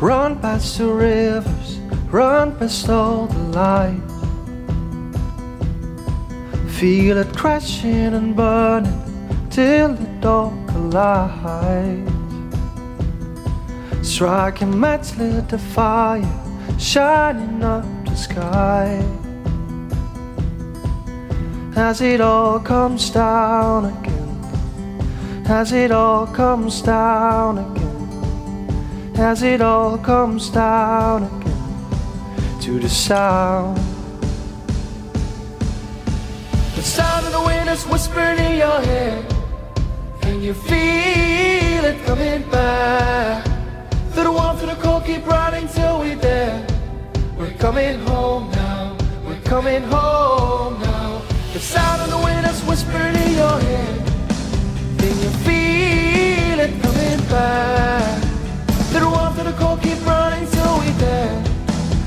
Run past the rivers, run past all the lights. Feel it crashing and burning till the dark light. Striking match lit the fire, shining up the sky. As it all comes down again, as it all comes down again, as it all comes down again to the sound. The sound of the wind is whispering in your head, and you feel it coming back. Through the warmth of the cold, keep running till we're there. We're coming home now, we're coming home cold, keep running till we're there.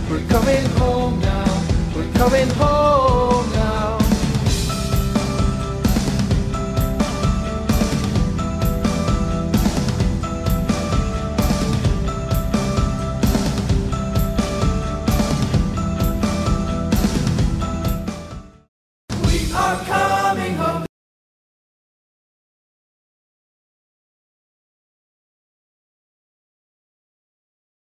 We're coming home now, we're coming home.